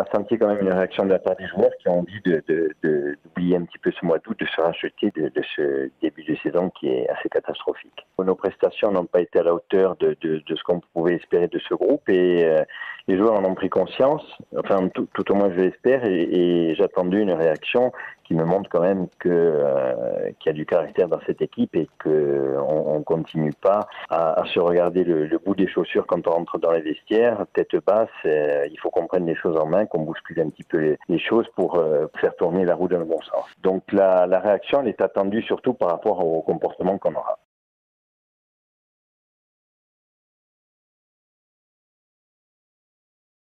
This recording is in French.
On a senti quand même une réaction de la part des joueurs qui ont envie d'oublier de, de, un petit peu ce mois d'août, de se racheter de, de, ce début de saison qui est assez catastrophique. Nos prestations n'ont pas été à la hauteur de, ce qu'on pouvait espérer de ce groupe et euh, les joueurs en ont pris conscience, enfin tout, tout au moins je l'espère, et, et j'ai attendu une réaction qui me montre quand même euh, qu'il y a du caractère dans cette équipe et que on, on continue pas à, à se regarder le, le, bout des chaussures quand on rentre dans les vestiaires, tête basse. Euh, il faut qu'on prenne les choses en main, qu'on bouscule un petit peu les, les choses pour euh, faire tourner la roue dans le bon sens. Donc la, la réaction elle est attendue surtout par rapport au comportement qu'on aura.